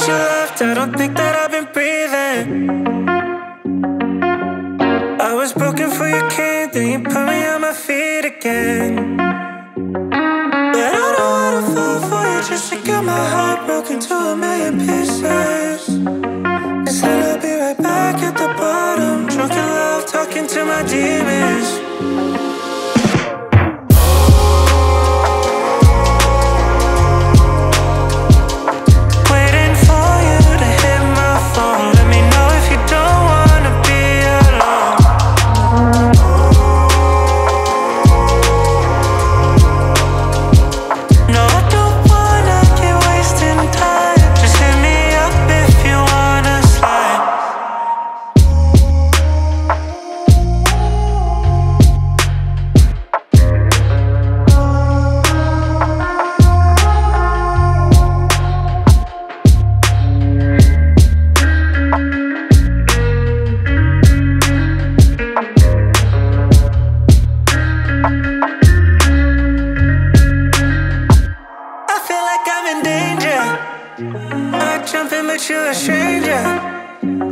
since you left, I don't think that I've been breathing. I was broken for your king, then you put me on my feet again. But I don't wanna fall for you just to get my heart broken to a million pieces. Instead, I'll be right back at the bottom, drunk in love, talking to my dear. I jump in, but you're a stranger.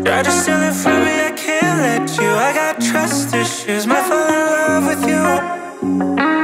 Try to steal it from me, I can't let you. I got trust issues, might fall in love with you.